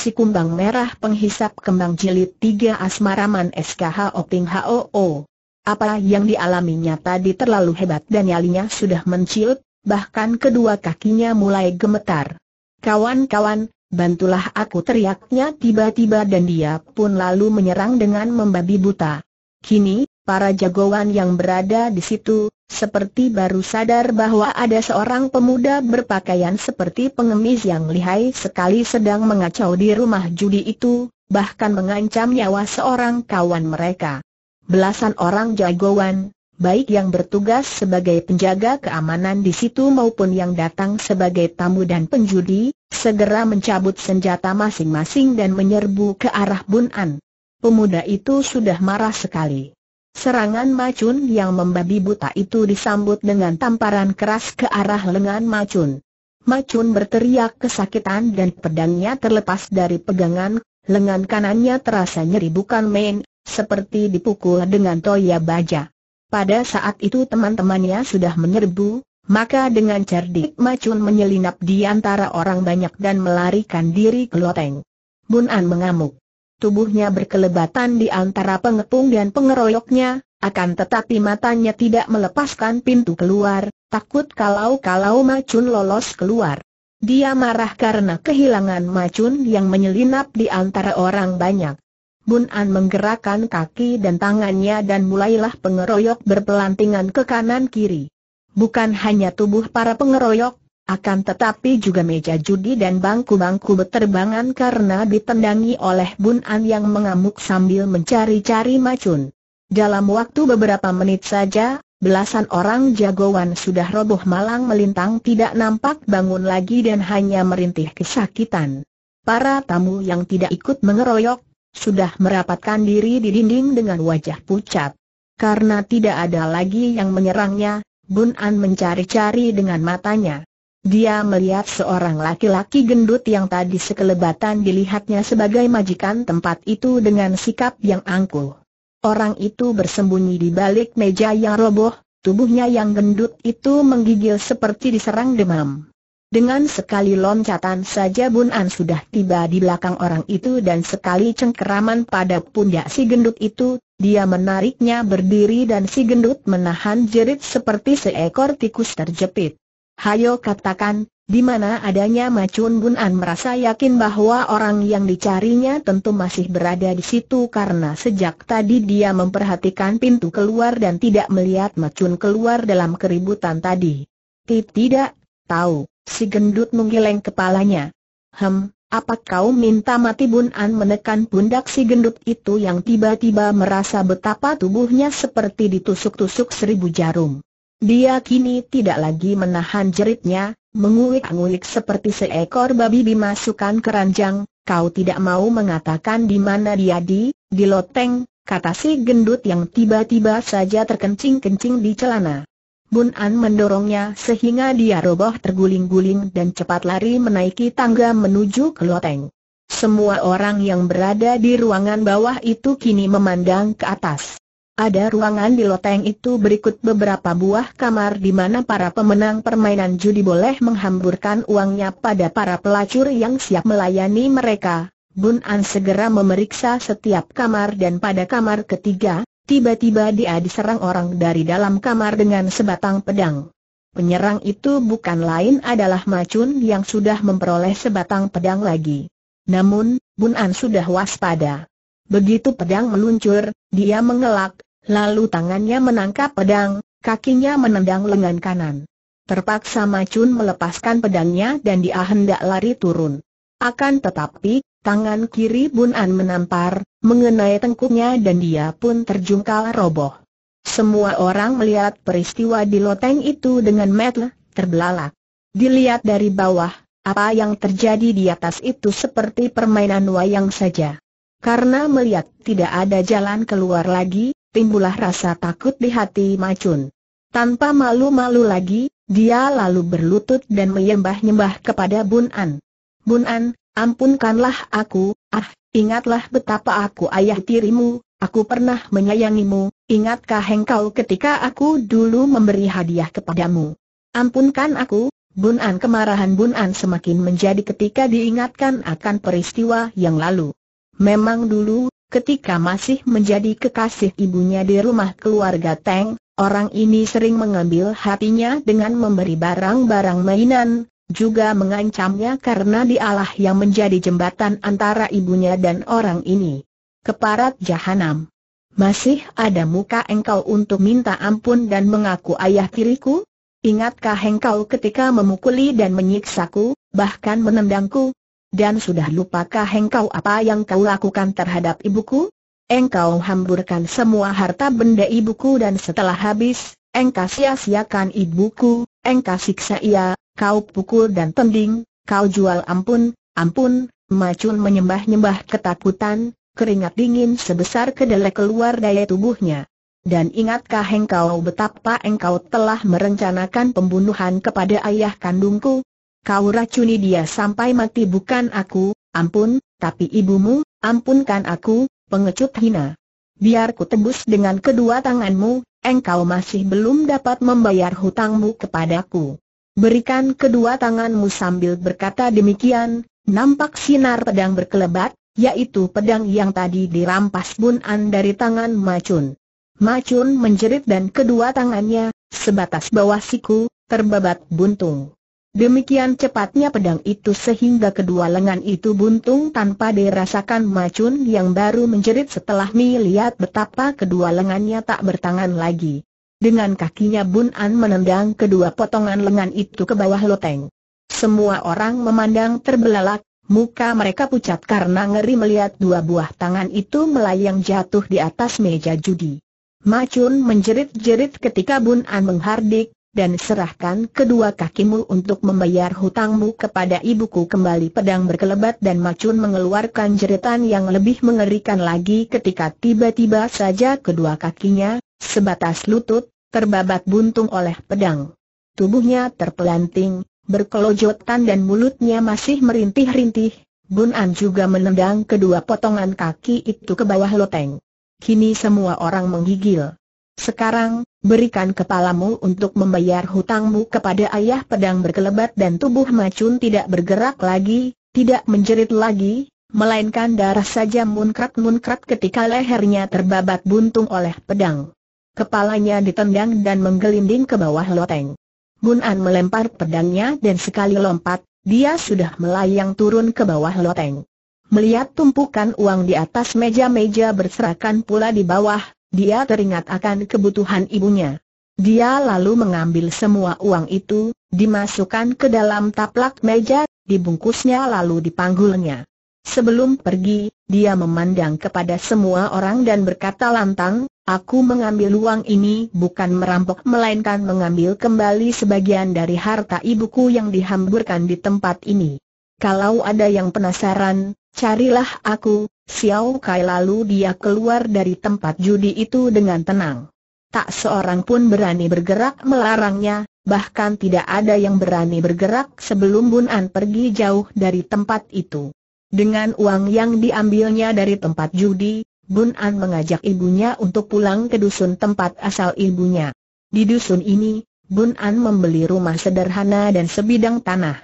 Si Kumbang Merah Penghisap Kembang Jilid 3 Asmaraman SKH Oping HOO. Apa yang dialaminya tadi terlalu hebat dan nyalinya sudah menciut, bahkan kedua kakinya mulai gemetar. Kawan-kawan, bantulah aku teriaknya tiba-tiba dan dia pun lalu menyerang dengan membabi buta. Kini, para jagoan yang berada di situ, seperti baru sadar bahwa ada seorang pemuda berpakaian seperti pengemis yang lihai sekali sedang mengacau di rumah judi itu, bahkan mengancam nyawa seorang kawan mereka. Belasan orang jagoan, baik yang bertugas sebagai penjaga keamanan di situ maupun yang datang sebagai tamu dan penjudi, segera mencabut senjata masing-masing dan menyerbu ke arah Bun An. Pemuda itu sudah marah sekali. Serangan Macun yang membabi buta itu disambut dengan tamparan keras ke arah lengan Macun. Macun berteriak kesakitan dan pedangnya terlepas dari pegangan, lengan kanannya terasa nyeri bukan main, seperti dipukul dengan toya baja. Pada saat itu teman-temannya sudah menyerbu, maka dengan cerdik Macun menyelinap di antara orang banyak dan melarikan diri ke loteng. Bun An mengamuk tubuhnya berkelebatan di antara pengepung dan pengeroyoknya, akan tetapi matanya tidak melepaskan pintu keluar, takut kalau-kalau Macun lolos keluar. Dia marah karena kehilangan Macun yang menyelinap di antara orang banyak. Bun An menggerakkan kaki dan tangannya dan mulailah pengeroyok berpelantingan ke kanan kiri. Bukan hanya tubuh para pengeroyok, akan tetapi juga meja judi dan bangku-bangku berterbangan karena ditendangi oleh Bun An yang mengamuk sambil mencari-cari macun. Dalam waktu beberapa menit saja, belasan orang jagoan sudah roboh malang melintang tidak nampak bangun lagi dan hanya merintih kesakitan. Para tamu yang tidak ikut mengeroyok, sudah merapatkan diri di dinding dengan wajah pucat. Karena tidak ada lagi yang menyerangnya, Bun An mencari-cari dengan matanya. Dia melihat seorang laki-laki gendut yang tadi sekelebatan dilihatnya sebagai majikan tempat itu dengan sikap yang angkuh. Orang itu bersembunyi di balik meja yang roboh, tubuhnya yang gendut itu menggigil seperti diserang demam. Dengan sekali loncatan saja Bun An sudah tiba di belakang orang itu dan sekali cengkeraman pada pundak si gendut itu, dia menariknya berdiri dan si gendut menahan jerit seperti seekor tikus terjepit. Hayo katakan, di mana adanya Macun Bun An merasa yakin bahwa orang yang dicarinya tentu masih berada di situ karena sejak tadi dia memperhatikan pintu keluar dan tidak melihat Macun keluar dalam keributan tadi. Tidak, tahu, si gendut menggeleng kepalanya. Hem, apa kau minta mati Bun An menekan pundak si gendut itu yang tiba-tiba merasa betapa tubuhnya seperti ditusuk-tusuk seribu jarum. Dia kini tidak lagi menahan jeritnya, mengulik-ngulik seperti seekor babi dimasukkan keranjang, kau tidak mau mengatakan di mana dia di, di loteng, kata si gendut yang tiba-tiba saja terkencing-kencing di celana. Bun An mendorongnya sehingga dia roboh terguling-guling dan cepat lari menaiki tangga menuju ke loteng. Semua orang yang berada di ruangan bawah itu kini memandang ke atas. Ada ruangan di loteng itu berikut beberapa buah kamar di mana para pemenang permainan judi boleh menghamburkan uangnya pada para pelacur yang siap melayani mereka. Bun An segera memeriksa setiap kamar dan pada kamar ketiga, tiba-tiba dia diserang orang dari dalam kamar dengan sebatang pedang. Penyerang itu bukan lain adalah Macun yang sudah memperoleh sebatang pedang lagi. Namun, Bun An sudah waspada. Begitu pedang meluncur, dia mengelak, Lalu tangannya menangkap pedang, kakinya menendang lengan kanan. Terpaksa Macun melepaskan pedangnya dan dia hendak lari turun. Akan tetapi, tangan kiri Bun An menampar, mengenai tengkuknya dan dia pun terjungkal roboh. Semua orang melihat peristiwa di loteng itu dengan mata terbelalak. Dilihat dari bawah, apa yang terjadi di atas itu seperti permainan wayang saja. Karena melihat tidak ada jalan keluar lagi, timbullah rasa takut di hati Macun. Tanpa malu-malu lagi, dia lalu berlutut dan menyembah-nyembah kepada Bun An. Bun An, ampunkanlah aku, ah, ingatlah betapa aku ayah tirimu, aku pernah menyayangimu, ingatkah engkau ketika aku dulu memberi hadiah kepadamu? Ampunkan aku, Bun An kemarahan Bun An semakin menjadi ketika diingatkan akan peristiwa yang lalu. Memang dulu, ketika masih menjadi kekasih ibunya di rumah keluarga Teng, orang ini sering mengambil hatinya dengan memberi barang-barang mainan, juga mengancamnya karena dialah yang menjadi jembatan antara ibunya dan orang ini. Keparat jahanam. Masih ada muka engkau untuk minta ampun dan mengaku ayah tiriku? Ingatkah engkau ketika memukuli dan menyiksaku, bahkan menendangku? Dan sudah lupakah engkau apa yang kau lakukan terhadap ibuku? Engkau hamburkan semua harta benda ibuku dan setelah habis, engkau sia-siakan ibuku, engkau siksa ia, kau pukul dan tending, kau jual ampun, ampun, Macun menyembah-nyembah ketakutan, keringat dingin sebesar kedelai keluar daya tubuhnya. Dan ingatkah engkau betapa engkau telah merencanakan pembunuhan kepada ayah kandungku? Kau racuni dia sampai mati bukan aku, ampun, tapi ibumu, ampunkan aku, pengecut hina. Biar ku tebus dengan kedua tanganmu, engkau masih belum dapat membayar hutangmu kepadaku. Berikan kedua tanganmu sambil berkata demikian, nampak sinar pedang berkelebat, yaitu pedang yang tadi dirampas Bun An dari tangan Macun. Macun menjerit dan kedua tangannya, sebatas bawah siku, terbabat buntung. Demikian cepatnya pedang itu sehingga kedua lengan itu buntung tanpa dirasakan Macun yang baru menjerit setelah melihat betapa kedua lengannya tak bertangan lagi. Dengan kakinya Bun An menendang kedua potongan lengan itu ke bawah loteng. Semua orang memandang terbelalak, muka mereka pucat karena ngeri melihat dua buah tangan itu melayang jatuh di atas meja judi. Macun menjerit-jerit ketika Bun An menghardik, dan serahkan kedua kakimu untuk membayar hutangmu kepada ibuku kembali pedang berkelebat dan Macun mengeluarkan jeritan yang lebih mengerikan lagi ketika tiba-tiba saja kedua kakinya, sebatas lutut, terbabat buntung oleh pedang. Tubuhnya terpelanting, berkelojotan dan mulutnya masih merintih-rintih, Bun An juga menendang kedua potongan kaki itu ke bawah loteng. Kini semua orang menggigil. Sekarang, berikan kepalamu untuk membayar hutangmu kepada ayah pedang berkelebat dan tubuh macun tidak bergerak lagi, tidak menjerit lagi, melainkan darah saja munkrat-munkrat ketika lehernya terbabat buntung oleh pedang. Kepalanya ditendang dan menggelinding ke bawah loteng. Bun An melempar pedangnya dan sekali lompat, dia sudah melayang turun ke bawah loteng. Melihat tumpukan uang di atas meja-meja berserakan pula di bawah, dia teringat akan kebutuhan ibunya. Dia lalu mengambil semua uang itu, dimasukkan ke dalam taplak meja, dibungkusnya lalu dipanggulnya. Sebelum pergi, dia memandang kepada semua orang dan berkata lantang, Aku mengambil uang ini bukan merampok melainkan mengambil kembali sebagian dari harta ibuku yang dihamburkan di tempat ini. Kalau ada yang penasaran, Carilah aku, Xiao Kai lalu dia keluar dari tempat judi itu dengan tenang. Tak seorang pun berani bergerak melarangnya, bahkan tidak ada yang berani bergerak sebelum Bun An pergi jauh dari tempat itu. Dengan uang yang diambilnya dari tempat judi, Bun An mengajak ibunya untuk pulang ke dusun tempat asal ibunya. Di dusun ini, Bun An membeli rumah sederhana dan sebidang tanah.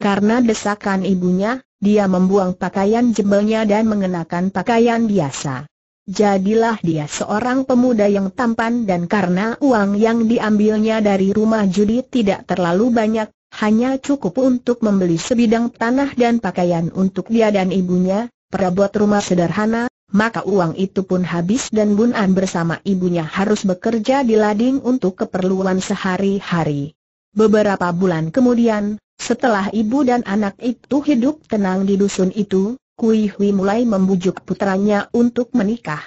Karena desakan ibunya, dia membuang pakaian jebelnya dan mengenakan pakaian biasa. Jadilah dia seorang pemuda yang tampan dan karena uang yang diambilnya dari rumah judi tidak terlalu banyak, hanya cukup untuk membeli sebidang tanah dan pakaian untuk dia dan ibunya, perabot rumah sederhana, maka uang itu pun habis dan Bun An bersama ibunya harus bekerja di lading untuk keperluan sehari-hari. Beberapa bulan kemudian, setelah ibu dan anak itu hidup tenang di dusun itu, Kui Hui mulai membujuk putranya untuk menikah.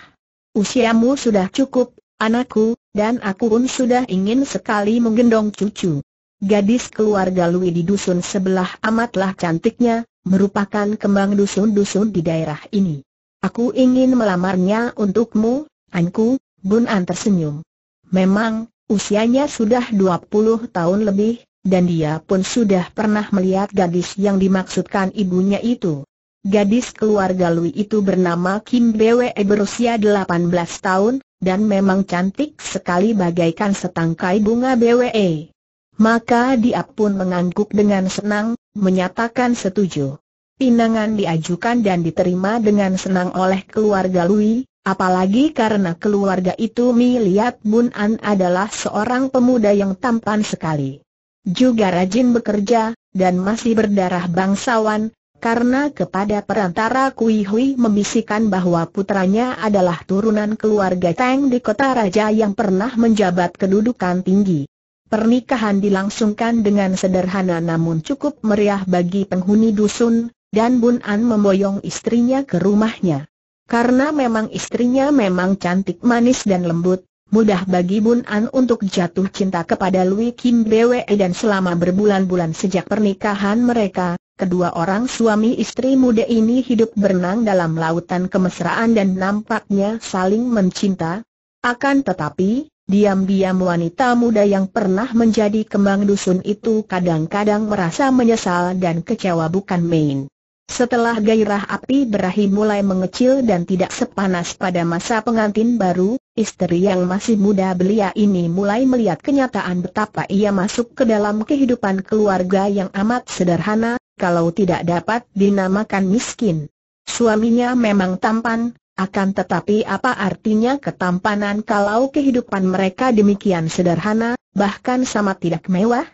Usiamu sudah cukup, anakku, dan aku pun sudah ingin sekali menggendong cucu. Gadis keluarga Lui di dusun sebelah amatlah cantiknya, merupakan kembang dusun-dusun di daerah ini. Aku ingin melamarnya untukmu, Anku, Bun An tersenyum. Memang, usianya sudah 20 tahun lebih, dan dia pun sudah pernah melihat gadis yang dimaksudkan ibunya itu. Gadis keluarga Lui itu bernama Kim Bwe berusia 18 tahun, dan memang cantik sekali bagaikan setangkai bunga Bwe. Maka dia pun mengangguk dengan senang, menyatakan setuju. Pinangan diajukan dan diterima dengan senang oleh keluarga Lui, apalagi karena keluarga itu melihat Bun An adalah seorang pemuda yang tampan sekali. Juga rajin bekerja, dan masih berdarah bangsawan, karena kepada perantara Kui Hui membisikkan bahwa putranya adalah turunan keluarga Tang di kota raja yang pernah menjabat kedudukan tinggi. Pernikahan dilangsungkan dengan sederhana namun cukup meriah bagi penghuni dusun, dan Bun An memboyong istrinya ke rumahnya. Karena memang istrinya memang cantik manis dan lembut, mudah bagi Bun An untuk jatuh cinta kepada Lui Kim Bwe dan selama berbulan-bulan sejak pernikahan mereka, kedua orang suami istri muda ini hidup berenang dalam lautan kemesraan dan nampaknya saling mencinta. Akan tetapi, Diam-diam wanita muda yang pernah menjadi kembang dusun itu kadang-kadang merasa menyesal dan kecewa bukan main. Setelah gairah api berahi mulai mengecil dan tidak sepanas pada masa pengantin baru, istri yang masih muda belia ini mulai melihat kenyataan betapa ia masuk ke dalam kehidupan keluarga yang amat sederhana, kalau tidak dapat dinamakan miskin. Suaminya memang tampan, akan tetapi apa artinya ketampanan kalau kehidupan mereka demikian sederhana, bahkan sama tidak mewah?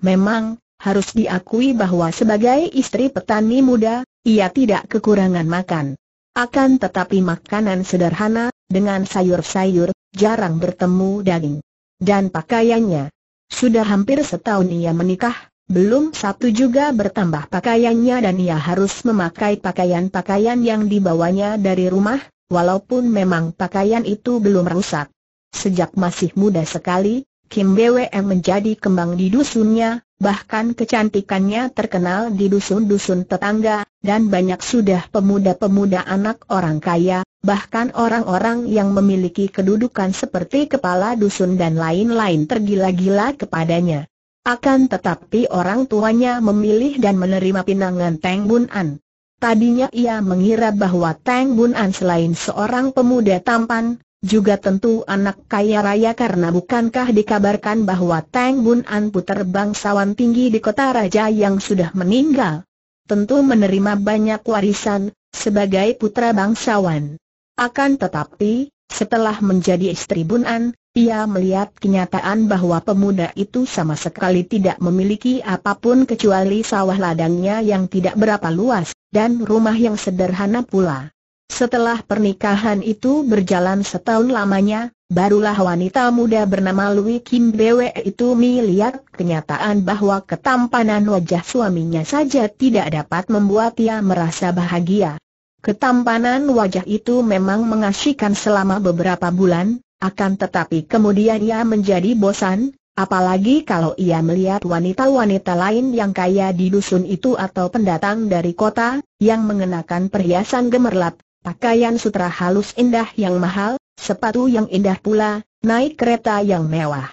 Memang, harus diakui bahwa sebagai istri petani muda, ia tidak kekurangan makan. Akan tetapi makanan sederhana, dengan sayur-sayur, jarang bertemu daging. Dan pakaiannya. Sudah hampir setahun ia menikah, belum satu juga bertambah pakaiannya dan ia harus memakai pakaian-pakaian yang dibawanya dari rumah, walaupun memang pakaian itu belum rusak. Sejak masih muda sekali, Kim BWM menjadi kembang di dusunnya, bahkan kecantikannya terkenal di dusun-dusun tetangga, dan banyak sudah pemuda-pemuda anak orang kaya, bahkan orang-orang yang memiliki kedudukan seperti kepala dusun dan lain-lain tergila-gila kepadanya. Akan tetapi orang tuanya memilih dan menerima pinangan Teng Bun An. Tadinya ia mengira bahwa Teng Bun An selain seorang pemuda tampan, juga tentu anak kaya raya karena bukankah dikabarkan bahwa Teng Bun An puter bangsawan tinggi di kota raja yang sudah meninggal. Tentu menerima banyak warisan, sebagai putra bangsawan. Akan tetapi, setelah menjadi istri Bun An, ia melihat kenyataan bahwa pemuda itu sama sekali tidak memiliki apa pun kecuali sawah ladangnya yang tidak berapa luas, dan rumah yang sederhana pula. Setelah pernikahan itu berjalan setahun lamanya, barulah wanita muda bernama Louis Kim Bwe itu melihat kenyataan bahwa ketampanan wajah suaminya saja tidak dapat membuat ia merasa bahagia. Ketampanan wajah itu memang mengasyikan selama beberapa bulan, akan tetapi kemudian ia menjadi bosan, apalagi kalau ia melihat wanita-wanita lain yang kaya di dusun itu atau pendatang dari kota, yang mengenakan perhiasan gemerlap, pakaian sutra halus indah yang mahal, sepatu yang indah pula, naik kereta yang mewah.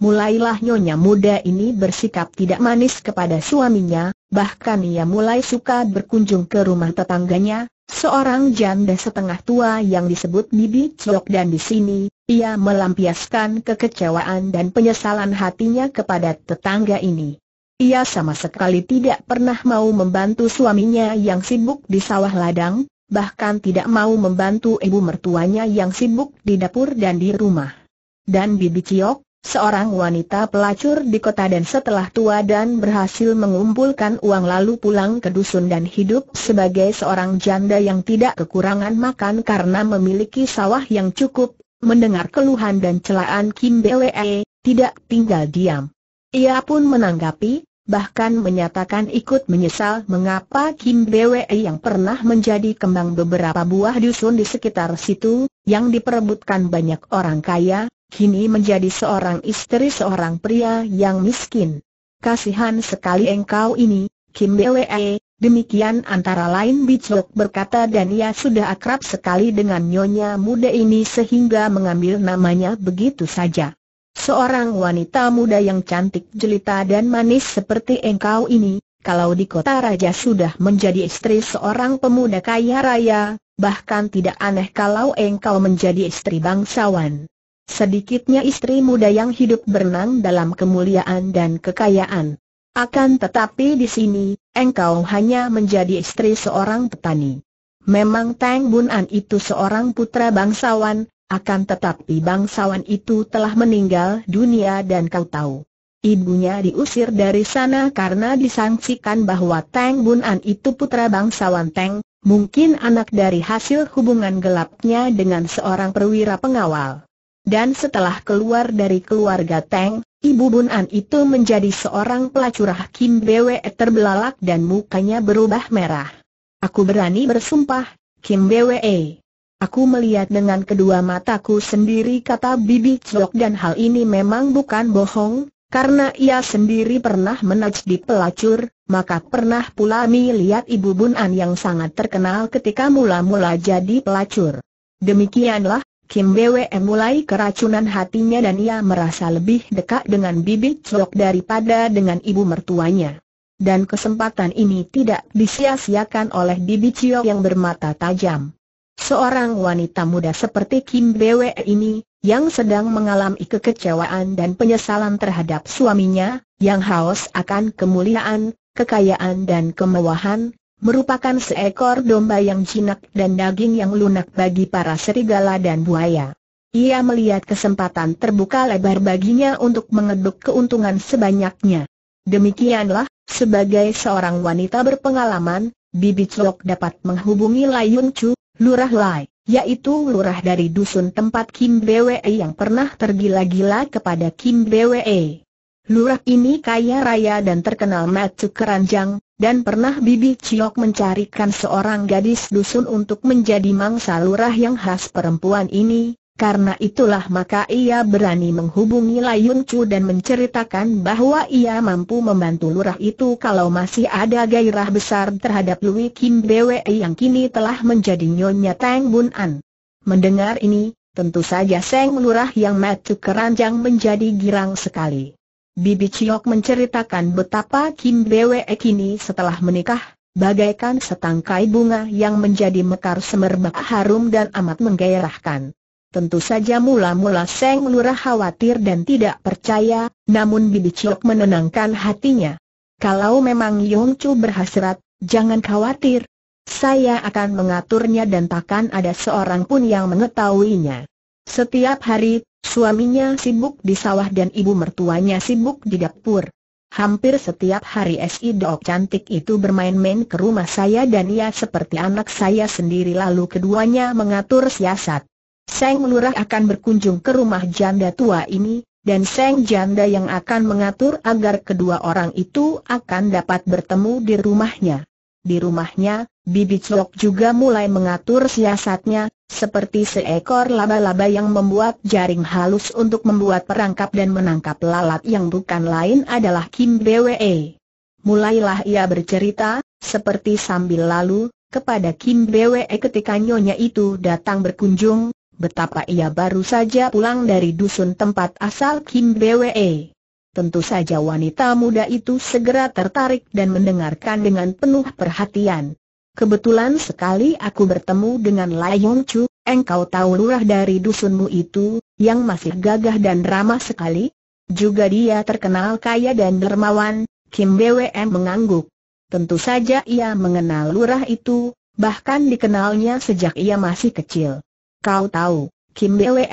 Mulailah nyonya muda ini bersikap tidak manis kepada suaminya, bahkan ia mulai suka berkunjung ke rumah tetangganya, seorang janda setengah tua yang disebut Bibi Chok dan di sini, ia melampiaskan kekecewaan dan penyesalan hatinya kepada tetangga ini. Ia sama sekali tidak pernah mau membantu suaminya yang sibuk di sawah ladang, bahkan tidak mau membantu ibu mertuanya yang sibuk di dapur dan di rumah. Dan Bibi Ciok, seorang wanita pelacur di kota dan setelah tua dan berhasil mengumpulkan uang lalu pulang ke dusun dan hidup sebagai seorang janda yang tidak kekurangan makan karena memiliki sawah yang cukup, mendengar keluhan dan celaan Kim Bwe, tidak tinggal diam. Ia pun menanggapi, bahkan menyatakan ikut menyesal mengapa Kim Bwe yang pernah menjadi kembang beberapa buah dusun di sekitar situ, yang diperebutkan banyak orang kaya, kini menjadi seorang istri seorang pria yang miskin. Kasihan sekali engkau ini, Kim Bwe, demikian antara lain Bicok berkata dan ia sudah akrab sekali dengan nyonya muda ini sehingga mengambil namanya begitu saja. Seorang wanita muda yang cantik jelita dan manis seperti engkau ini, kalau di kota raja sudah menjadi istri seorang pemuda kaya raya, bahkan tidak aneh kalau engkau menjadi istri bangsawan. sedikitnya istri muda yang hidup berenang dalam kemuliaan dan kekayaan. Akan tetapi di sini, engkau hanya menjadi istri seorang petani. Memang Tang Bun An itu seorang putra bangsawan, akan tetapi bangsawan itu telah meninggal dunia dan kau tahu. Ibunya diusir dari sana karena disangsikan bahwa Tang Bun An itu putra bangsawan Tang, mungkin anak dari hasil hubungan gelapnya dengan seorang perwira pengawal. Dan setelah keluar dari keluarga Tang, Ibu Bun An itu menjadi seorang pelacurah Kim Bwe terbelalak dan mukanya berubah merah. Aku berani bersumpah, Kim Bwe. Aku melihat dengan kedua mataku sendiri kata Bibi Chok dan hal ini memang bukan bohong, karena ia sendiri pernah menajdi pelacur, maka pernah pula Mi lihat Ibu Bun An yang sangat terkenal ketika mula-mula jadi pelacur. Demikianlah, Kim Bwe mulai keracunan hatinya dan ia merasa lebih dekat dengan Bibi Chok daripada dengan ibu mertuanya dan kesempatan ini tidak disia-siakan oleh Bibi Cio yang bermata tajam. Seorang wanita muda seperti Kim Bwe ini, yang sedang mengalami kekecewaan dan penyesalan terhadap suaminya, yang haus akan kemuliaan, kekayaan dan kemewahan, merupakan seekor domba yang jinak dan daging yang lunak bagi para serigala dan buaya. Ia melihat kesempatan terbuka lebar baginya untuk mengeduk keuntungan sebanyaknya. Demikianlah, sebagai seorang wanita berpengalaman, Bibi Chok dapat menghubungi Lai Yun Chu, Lurah Lai, yaitu lurah dari dusun tempat Kim Bwe yang pernah tergila-gila kepada Kim Bwe. Lurah ini kaya raya dan terkenal matu keranjang, dan pernah Bibi Ciok mencarikan seorang gadis dusun untuk menjadi mangsa lurah yang khas perempuan ini, karena itulah maka ia berani menghubungi Layun Chu dan menceritakan bahwa ia mampu membantu lurah itu kalau masih ada gairah besar terhadap Lui Kim Bwe yang kini telah menjadi Nyonya Tang Bun An. Mendengar ini, tentu saja Seng lurah yang matu keranjang menjadi girang sekali. Bibi Ciok menceritakan betapa Kim Bwe kini setelah menikah, bagaikan setangkai bunga yang menjadi mekar semerbak harum dan amat menggairahkan. Tentu saja mula-mula Seng Lurah khawatir dan tidak percaya, namun Bibi Ciok menenangkan hatinya. Kalau memang Yong Chu berhasrat, jangan khawatir. Saya akan mengaturnya dan takkan ada seorang pun yang mengetahuinya. Setiap hari, suaminya sibuk di sawah dan ibu mertuanya sibuk di dapur. Hampir setiap hari Si Dok cantik itu bermain-main ke rumah saya dan ia seperti anak saya sendiri lalu keduanya mengatur siasat. Seng Lurah akan berkunjung ke rumah janda tua ini, dan Seng Janda yang akan mengatur agar kedua orang itu akan dapat bertemu di rumahnya. Di rumahnya, Bibi Chok juga mulai mengatur siasatnya, seperti seekor laba-laba yang membuat jaring halus untuk membuat perangkap dan menangkap lalat yang bukan lain adalah Kim Bwe. Mulailah ia bercerita, seperti sambil lalu, kepada Kim Bwe ketika nyonya itu datang berkunjung, betapa ia baru saja pulang dari dusun tempat asal Kim Bwe. Tentu saja wanita muda itu segera tertarik dan mendengarkan dengan penuh perhatian. Kebetulan sekali aku bertemu dengan Lai Chu, engkau tahu lurah dari dusunmu itu, yang masih gagah dan ramah sekali? Juga dia terkenal kaya dan dermawan, Kim Bwe mengangguk. Tentu saja ia mengenal lurah itu, bahkan dikenalnya sejak ia masih kecil. Kau tahu, Kim Bwe,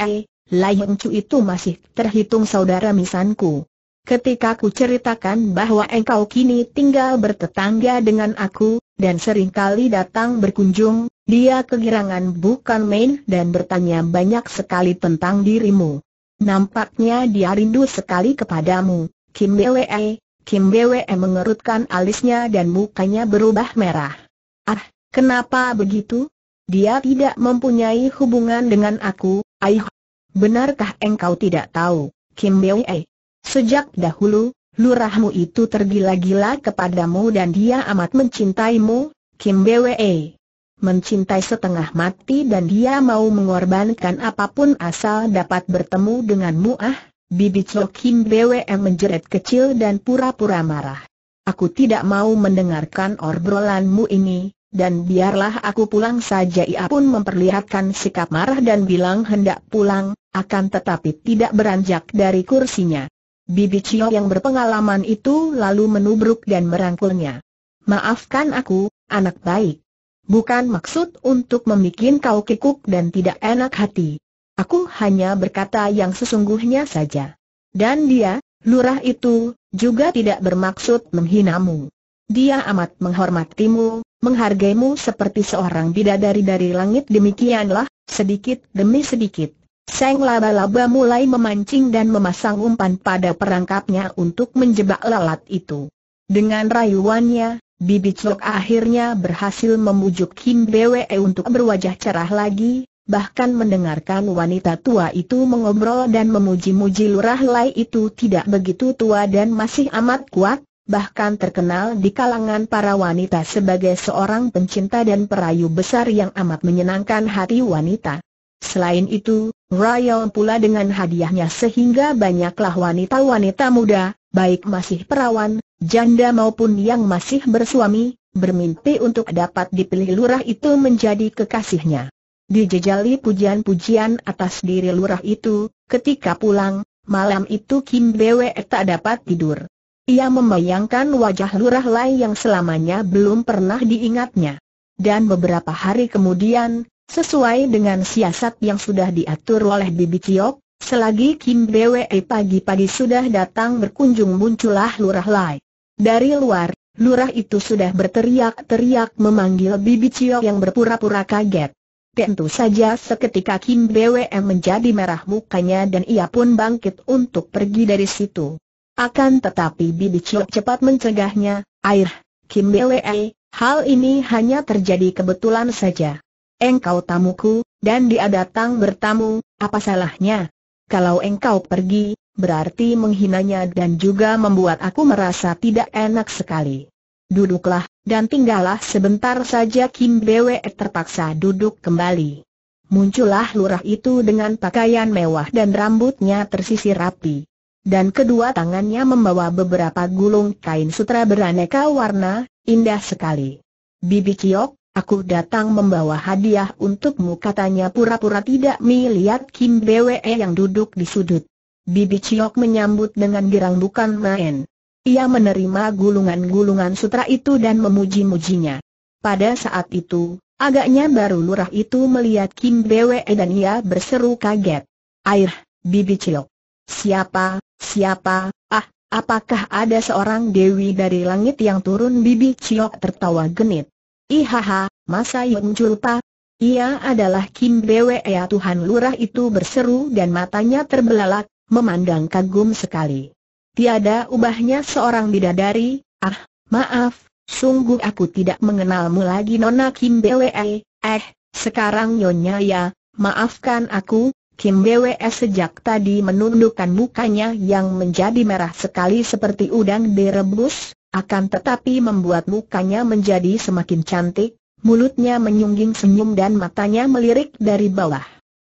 Lai Yong Chu itu masih terhitung saudara misanku. Ketika ku ceritakan bahwa engkau kini tinggal bertetangga dengan aku, dan sering kali datang berkunjung, dia kegirangan bukan main dan bertanya banyak sekali tentang dirimu. Nampaknya dia rindu sekali kepadamu, Kim Bwe. Kim Bwe mengerutkan alisnya dan mukanya berubah merah. Ah, kenapa begitu? Dia tidak mempunyai hubungan dengan aku, Aih. Benarkah engkau tidak tahu, Kim Bwe? Sejak dahulu, lurahmu itu tergila-gila kepadamu dan dia amat mencintaimu, Kim Bwe. Mencintai setengah mati dan dia mau mengorbankan apa pun asal dapat bertemu denganmu ah, Bibi Cho Kim Bwe menjerit kecil dan pura-pura marah. Aku tidak mau mendengarkan obrolanmu ini, dan biarlah aku pulang saja ia pun memperlihatkan sikap marah dan bilang hendak pulang, akan tetapi tidak beranjak dari kursinya. Bibi Cio yang berpengalaman itu lalu menubruk dan merangkulnya. Maafkan aku, anak baik. Bukan maksud untuk membuat kau kikuk dan tidak enak hati. Aku hanya berkata yang sesungguhnya saja. Dan dia, lurah itu, juga tidak bermaksud menghinamu. Dia amat menghormatimu, menghargaimu seperti seorang bidadari dari langit demikianlah, sedikit demi sedikit. Seng laba-laba mulai memancing dan memasang umpan pada perangkapnya untuk menjebak lalat itu. Dengan rayuannya, Bibi Chok akhirnya berhasil memujuk Kim Bwe untuk berwajah cerah lagi, bahkan mendengarkan wanita tua itu mengobrol dan memuji-muji lurah lai itu tidak begitu tua dan masih amat kuat, bahkan terkenal di kalangan para wanita sebagai seorang pencinta dan perayu besar yang amat menyenangkan hati wanita. Selain itu, Royal pula dengan hadiahnya sehingga banyaklah wanita-wanita muda, baik masih perawan, janda maupun yang masih bersuami, bermimpi untuk dapat dipilih lurah itu menjadi kekasihnya. Dijejali pujian-pujian atas diri lurah itu, ketika pulang, malam itu Kim Bwe tak dapat tidur. Ia membayangkan wajah lurah Lai yang selamanya belum pernah diingatnya. Dan beberapa hari kemudian, sesuai dengan siasat yang sudah diatur oleh Bibi Ciok, selagi Kim Bwe pagi-pagi sudah datang berkunjung muncullah lurah Lai. Dari luar, lurah itu sudah berteriak-teriak memanggil Bibi Ciok yang berpura-pura kaget. Tentu saja seketika Kim BWM menjadi merah mukanya dan ia pun bangkit untuk pergi dari situ. Akan tetapi Bibi Chok cepat mencegahnya, air, Kim BWE, hal ini hanya terjadi kebetulan saja. Engkau tamuku, dan dia datang bertamu, apa salahnya? Kalau engkau pergi, berarti menghinanya dan juga membuat aku merasa tidak enak sekali. Duduklah, dan tinggallah sebentar saja Kim Bwe terpaksa duduk kembali. Muncullah lurah itu dengan pakaian mewah dan rambutnya tersisir rapi. Dan kedua tangannya membawa beberapa gulung kain sutra beraneka warna, indah sekali. Bibi Ciok, aku datang membawa hadiah untukmu katanya pura-pura tidak melihat Kim Bwe yang duduk di sudut. Bibi Ciok menyambut dengan girang bukan main. Ia menerima gulungan-gulungan sutra itu dan memuji-mujinya. Pada saat itu, agaknya baru lurah itu melihat Kim Bwe dan ia berseru kaget. Air, Bibi Cilok. Siapa, siapa, ah, apakah ada seorang dewi dari langit yang turun Bibi Ciok tertawa genit. Ihaha, masa Yung Julpa? Ia adalah Kim Bwe ya Tuhan lurah itu berseru dan matanya terbelalak, memandang kagum sekali. Tiada ubahnya seorang bidadari, ah, maaf, sungguh aku tidak mengenalmu lagi Nona Kim Bwe, eh, sekarang Nyonya ya, maafkan aku, Kim Bwe sejak tadi menundukkan mukanya yang menjadi merah sekali seperti udang direbus, akan tetapi membuat mukanya menjadi semakin cantik, mulutnya menyungging senyum dan matanya melirik dari bawah.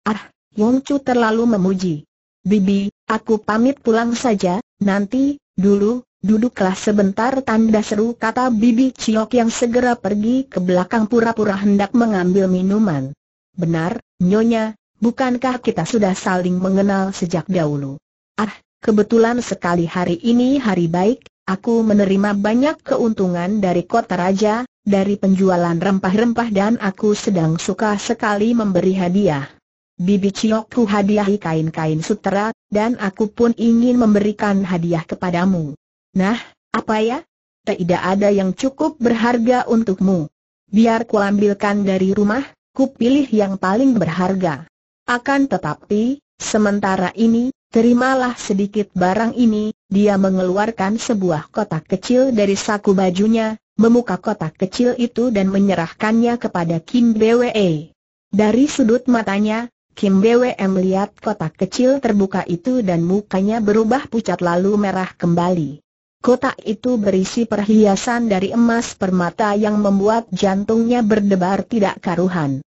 Ah, Yongcu terlalu memuji. Bibi, aku pamit pulang saja, nanti, dulu, duduklah sebentar tanda seru kata Bibi Ciok yang segera pergi ke belakang pura-pura hendak mengambil minuman. Benar, Nyonya, bukankah kita sudah saling mengenal sejak dahulu? Ah, kebetulan sekali hari ini hari baik, aku menerima banyak keuntungan dari kota raja, dari penjualan rempah-rempah dan aku sedang suka sekali memberi hadiah. Bibi Ciok ku hadiahi kain-kain sutera, dan aku pun ingin memberikan hadiah kepadamu. Nah, apa ya? Tidak ada yang cukup berharga untukmu. Biar kuambilkan dari rumah, ku pilih yang paling berharga. Akan tetapi, sementara ini, terimalah sedikit barang ini, dia mengeluarkan sebuah kotak kecil dari saku bajunya, membuka kotak kecil itu dan menyerahkannya kepada Kim Bwe. Dari sudut matanya, Kim Bwe melihat kotak kecil terbuka itu dan mukanya berubah pucat lalu merah kembali. Kotak itu berisi perhiasan dari emas permata yang membuat jantungnya berdebar tidak karuhan.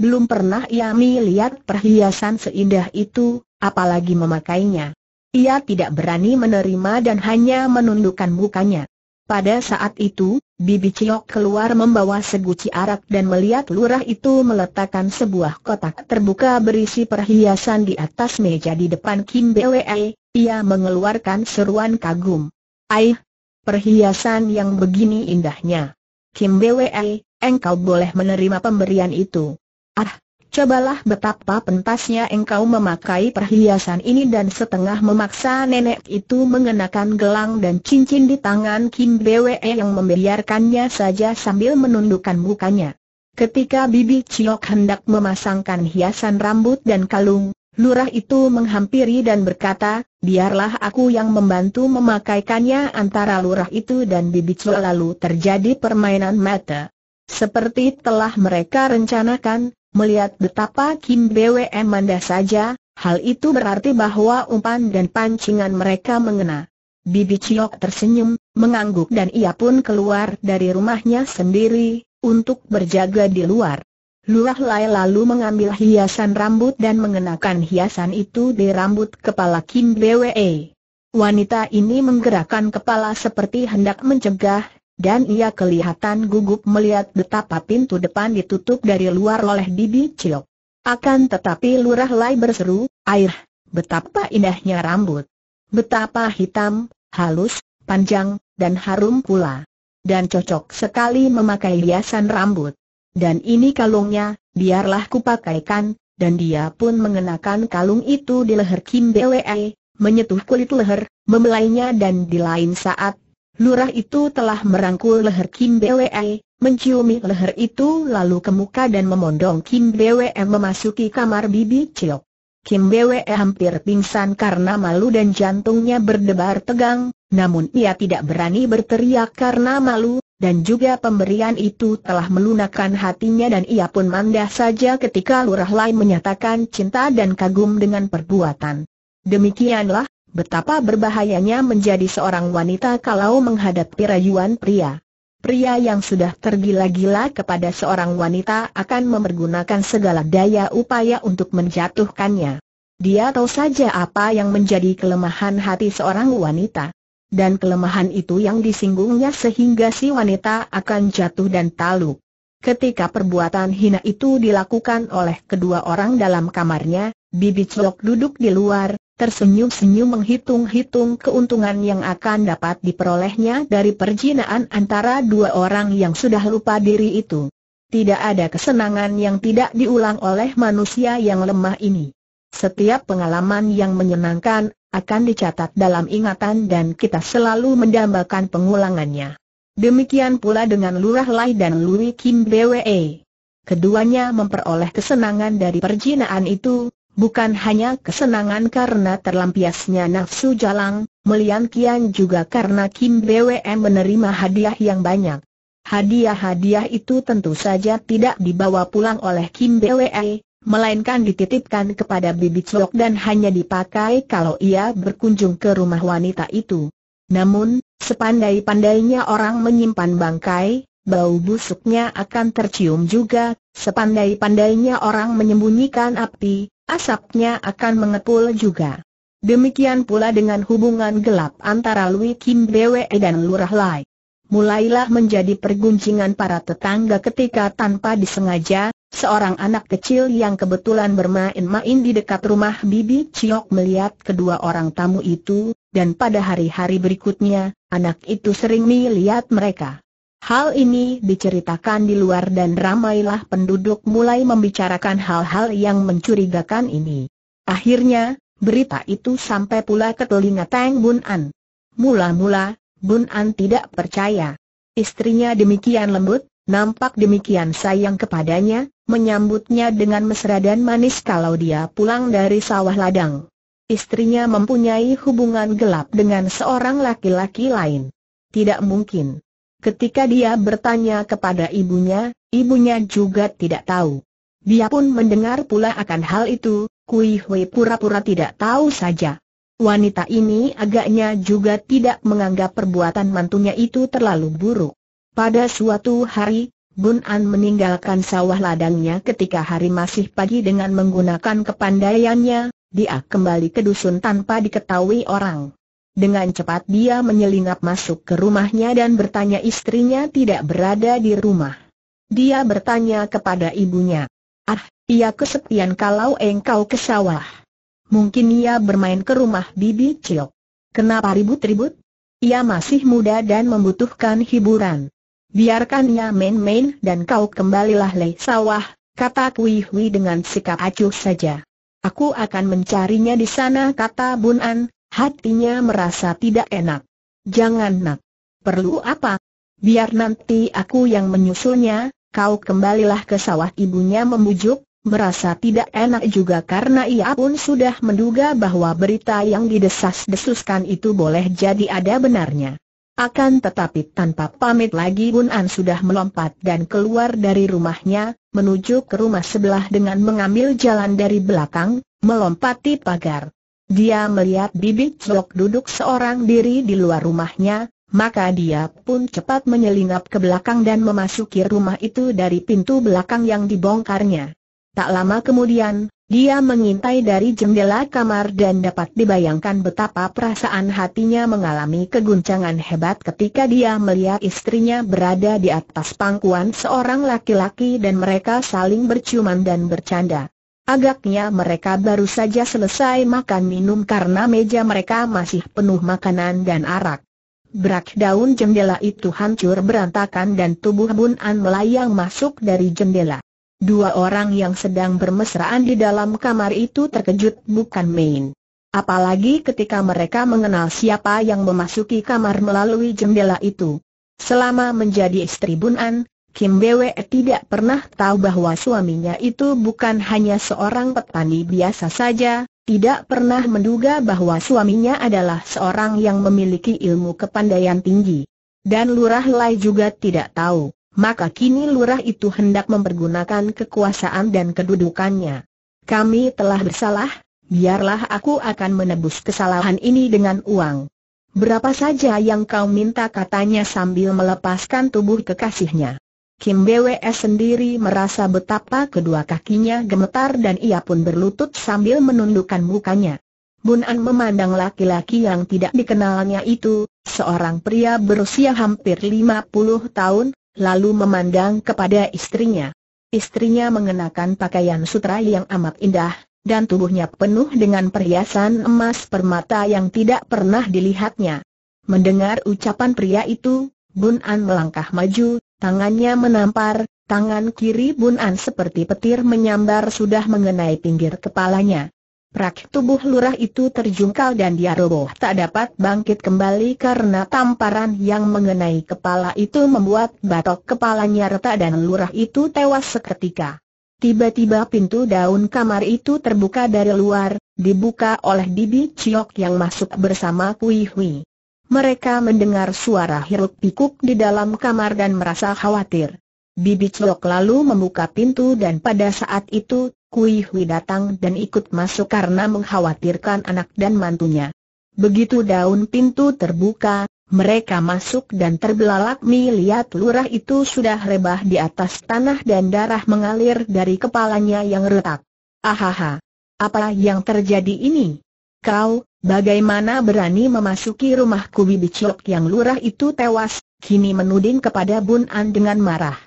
Belum pernah ia melihat perhiasan seindah itu, apalagi memakainya. Ia tidak berani menerima dan hanya menundukkan mukanya. Pada saat itu, Bibi Ciok keluar membawa seguci arak dan melihat lurah itu meletakkan sebuah kotak terbuka berisi perhiasan di atas meja di depan Kim Bwe. Ia mengeluarkan seruan kagum. Aih, perhiasan yang begini indahnya. Kim Bwe, engkau boleh menerima pemberian itu. Ah, Cobalah betapa pentasnya engkau memakai perhiasan ini dan setengah memaksa nenek itu mengenakan gelang dan cincin di tangan Kim Bwe yang membiarkannya saja sambil menundukkan mukanya. Ketika Bibi Ciok hendak memasangkan hiasan rambut dan kalung, lurah itu menghampiri dan berkata, biarlah aku yang membantu memakaikannya antara lurah itu dan Bibi Ciok lalu terjadi permainan mata. Seperti telah mereka rencanakan, Melihat betapa Kim Bwe manda saja, hal itu berarti bahwa umpan dan pancingan mereka mengena. Bibi Ciok tersenyum, mengangguk dan ia pun keluar dari rumahnya sendiri, untuk berjaga di luar. Lurah Lai lalu mengambil hiasan rambut dan mengenakan hiasan itu di rambut kepala Kim Bwe. Wanita ini menggerakkan kepala seperti hendak mencegah, dan ia kelihatan gugup melihat betapa pintu depan ditutup dari luar oleh Bibi Ciok. Akan tetapi Lurah Lai berseru, air, betapa indahnya rambut. Betapa hitam, halus, panjang, dan harum pula. Dan cocok sekali memakai hiasan rambut. Dan ini kalungnya, biarlah kupakaikan, dan dia pun mengenakan kalung itu di leher Kim Bwe, menyetuh kulit leher, membelainya dan di lain saat Lurah itu telah merangkul leher Kim Bwe, menciumi leher itu lalu ke muka dan memondong Kim Bwe memasuki kamar Bibi Ciok. Kim Bwe hampir pingsan karena malu dan jantungnya berdebar tegang, namun ia tidak berani berteriak karena malu, dan juga pemberian itu telah melunakkan hatinya dan ia pun mandah saja ketika lurah lain menyatakan cinta dan kagum dengan perbuatan. Demikianlah, Betapa berbahayanya menjadi seorang wanita kalau menghadapi rayuan pria. Pria yang sudah tergila-gila kepada seorang wanita akan mempergunakan segala daya upaya untuk menjatuhkannya. Dia tahu saja apa yang menjadi kelemahan hati seorang wanita. Dan kelemahan itu yang disinggungnya sehingga si wanita akan jatuh dan taluk. Ketika perbuatan hina itu dilakukan oleh kedua orang dalam kamarnya, Bibi Cok duduk di luar, tersenyum-senyum menghitung-hitung keuntungan yang akan dapat diperolehnya dari perjinaan antara dua orang yang sudah lupa diri itu. Tidak ada kesenangan yang tidak diulang oleh manusia yang lemah ini. Setiap pengalaman yang menyenangkan, akan dicatat dalam ingatan dan kita selalu mendambakan pengulangannya. Demikian pula dengan Lurah Lai dan Lui Kim Bwe. Keduanya memperoleh kesenangan dari perjinaan itu, bukan hanya kesenangan karena terlampiasnya nafsu jalang, melian kian juga karena Kim BWM menerima hadiah yang banyak. Hadiah-hadiah itu tentu saja tidak dibawa pulang oleh Kim BWE, melainkan dititipkan kepada Bibi Chok dan hanya dipakai kalau ia berkunjung ke rumah wanita itu. Namun, sepandai-pandainya orang menyimpan bangkai, bau busuknya akan tercium juga, sepandai-pandainya orang menyembunyikan api, asapnya akan mengepul juga. Demikian pula dengan hubungan gelap antara Lui Kim Bwe dan Lurah Lai. Mulailah menjadi perguncingan para tetangga ketika tanpa disengaja, seorang anak kecil yang kebetulan bermain-main di dekat rumah Bibi Ciok melihat kedua orang tamu itu, dan pada hari-hari berikutnya, anak itu sering melihat mereka. Hal ini diceritakan di luar dan ramailah penduduk mulai membicarakan hal-hal yang mencurigakan ini. Akhirnya, berita itu sampai pula ke telinga Tang Bun An. Mula-mula, Bun An tidak percaya. Istrinya demikian lembut, nampak demikian sayang kepadanya, menyambutnya dengan mesra dan manis kalau dia pulang dari sawah ladang. Istrinya mempunyai hubungan gelap dengan seorang laki-laki lain. Tidak mungkin. Ketika dia bertanya kepada ibunya, ibunya juga tidak tahu. Dia pun mendengar pula akan hal itu, Kui Hui pura-pura tidak tahu saja. Wanita ini agaknya juga tidak menganggap perbuatan mantunya itu terlalu buruk. Pada suatu hari, Bun An meninggalkan sawah ladangnya ketika hari masih pagi dengan menggunakan kepandaiannya, dia kembali ke dusun tanpa diketahui orang. Dengan cepat dia menyelinap masuk ke rumahnya dan bertanya istrinya tidak berada di rumah. Dia bertanya kepada ibunya. Ah, ia kesepian kalau engkau ke sawah. Mungkin ia bermain ke rumah Bibi Ciok. Kenapa ribut-ribut? Ia masih muda dan membutuhkan hiburan. Biarkannya main-main dan kau kembalilah le sawah, kata Kui Hui dengan sikap acuh saja. Aku akan mencarinya di sana kata Bun An, hatinya merasa tidak enak. Jangan nak. Perlu apa? Biar nanti aku yang menyusulnya, kau kembalilah ke sawah ibunya membujuk, merasa tidak enak juga karena ia pun sudah menduga bahwa berita yang didesas-desuskan itu boleh jadi ada benarnya. Akan tetapi tanpa pamit lagi Bun An sudah melompat dan keluar dari rumahnya, menuju ke rumah sebelah dengan mengambil jalan dari belakang, melompati pagar. Dia melihat Bibi Chok duduk seorang diri di luar rumahnya, maka dia pun cepat menyelinap ke belakang dan memasuki rumah itu dari pintu belakang yang dibongkarnya. Tak lama kemudian, dia mengintai dari jendela kamar dan dapat dibayangkan betapa perasaan hatinya mengalami keguncangan hebat ketika dia melihat istrinya berada di atas pangkuan seorang laki-laki dan mereka saling berciuman dan bercanda. Agaknya mereka baru saja selesai makan minum karena meja mereka masih penuh makanan dan arak. Berak daun jendela itu hancur berantakan dan tubuh Bun An melayang masuk dari jendela. Dua orang yang sedang bermesraan di dalam kamar itu terkejut bukan main. Apalagi ketika mereka mengenal siapa yang memasuki kamar melalui jendela itu. Selama menjadi istri Bun An, Kim Bwe tidak pernah tahu bahwa suaminya itu bukan hanya seorang petani biasa saja, tidak pernah menduga bahwa suaminya adalah seorang yang memiliki ilmu kepandaian tinggi. Dan Lurah Lai juga tidak tahu maka kini lurah itu hendak mempergunakan kekuasaan dan kedudukannya. Kami telah bersalah, biarlah aku akan menebus kesalahan ini dengan uang. Berapa saja yang kau minta katanya sambil melepaskan tubuh kekasihnya. Kim BWS sendiri merasa betapa kedua kakinya gemetar dan ia pun berlutut sambil menundukkan mukanya. Bun An memandang laki-laki yang tidak dikenalnya itu, seorang pria berusia hampir 50 tahun, lalu memandang kepada istrinya. Istrinya mengenakan pakaian sutra yang amat indah, dan tubuhnya penuh dengan perhiasan emas permata yang tidak pernah dilihatnya. Mendengar ucapan pria itu, Bun An melangkah maju, tangannya menampar, tangan kiri Bun An seperti petir menyambar sudah mengenai pinggir kepalanya. Prak tubuh lurah itu terjungkal dan dia roboh tak dapat bangkit kembali karena tamparan yang mengenai kepala itu membuat batok kepalanya retak dan lurah itu tewas seketika. Tiba-tiba pintu daun kamar itu terbuka dari luar, dibuka oleh Bibi Ciok yang masuk bersama Kui Hui. Mereka mendengar suara hiruk pikuk di dalam kamar dan merasa khawatir. Bibi Ciok lalu membuka pintu dan pada saat itu, Kui Hui datang dan ikut masuk karena mengkhawatirkan anak dan mantunya. Begitu daun pintu terbuka, mereka masuk dan terbelalak melihat lurah itu sudah rebah di atas tanah dan darah mengalir dari kepalanya yang retak. Ahaha! Apa yang terjadi ini? Kau, bagaimana berani memasuki rumahku Bibi Ciok yang lurah itu tewas, kini menuding kepada Bun An dengan marah.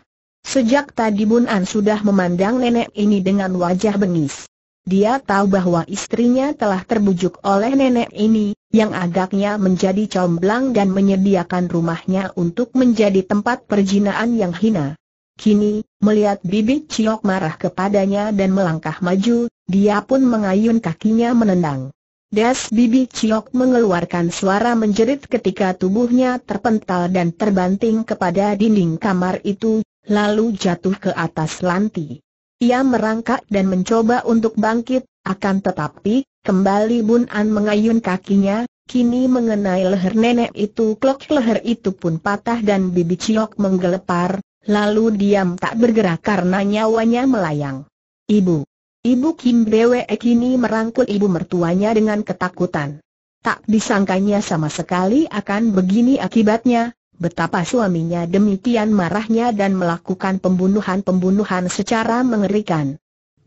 Sejak tadi Bun An sudah memandang nenek ini dengan wajah bengis. Dia tahu bahwa istrinya telah terbujuk oleh nenek ini, yang agaknya menjadi comblang dan menyediakan rumahnya untuk menjadi tempat perjinaan yang hina. Kini, melihat Bibi Ciok marah kepadanya dan melangkah maju, dia pun mengayun kakinya menendang. Das Bibi Ciok mengeluarkan suara menjerit ketika tubuhnya terpental dan terbanting kepada dinding kamar itu, lalu jatuh ke atas lantai. Ia merangkak dan mencoba untuk bangkit, akan tetapi, kembali Bun An mengayun kakinya, kini mengenai leher nenek itu klok leher itu pun patah dan bibi Ciok menggelepar, lalu diam tak bergerak karena nyawanya melayang. Ibu. Ibu Kim Bwe kini merangkul ibu mertuanya dengan ketakutan. Tak disangkanya sama sekali akan begini akibatnya, betapa suaminya demikian marahnya dan melakukan pembunuhan-pembunuhan secara mengerikan.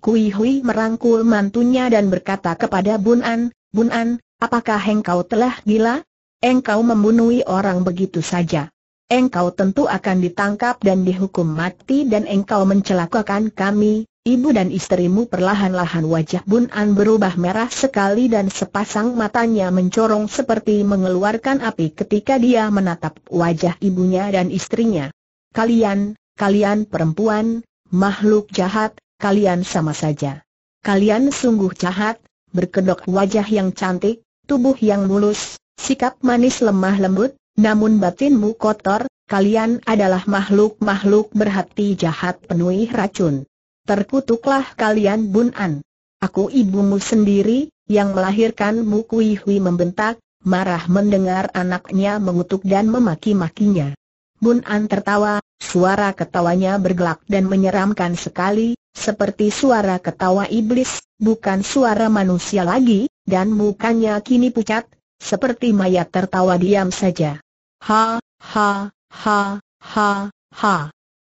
Kui Hui merangkul mantunya dan berkata kepada Bun An, Bun An, apakah engkau telah gila? engkau membunuhi orang begitu saja. Engkau tentu akan ditangkap dan dihukum mati dan engkau mencelakakan kami, ibu dan istrimu perlahan-lahan wajah Bun An berubah merah sekali dan sepasang matanya mencorong seperti mengeluarkan api ketika dia menatap wajah ibunya dan istrinya. Kalian, kalian perempuan, makhluk jahat, kalian sama saja. Kalian sungguh jahat, berkedok wajah yang cantik, tubuh yang mulus, sikap manis lemah lembut, namun batinmu kotor, kalian adalah makhluk-makhluk berhati jahat penuhi racun. Terkutuklah kalian Bun An. Aku ibumu sendiri, yang melahirkanmu Kui Hui membentak, marah mendengar anaknya mengutuk dan memaki-makinya. Bun An tertawa, suara ketawanya bergelak dan menyeramkan sekali, seperti suara ketawa iblis, bukan suara manusia lagi, dan mukanya kini pucat, seperti mayat tertawa diam saja. Ha, ha, ha, ha, ha.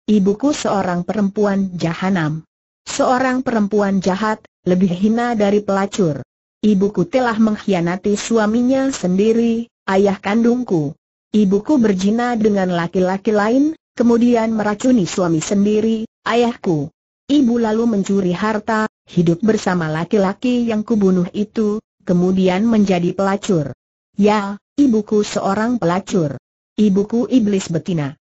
Ibuku seorang perempuan jahanam. Seorang perempuan jahat, lebih hina dari pelacur. Ibuku telah mengkhianati suaminya sendiri, ayah kandungku. Ibuku berzina dengan laki-laki lain, kemudian meracuni suami sendiri, ayahku. Ibu lalu mencuri harta, hidup bersama laki-laki yang kubunuh itu, kemudian menjadi pelacur. Ya, ibuku seorang pelacur. Ibuku iblis betina.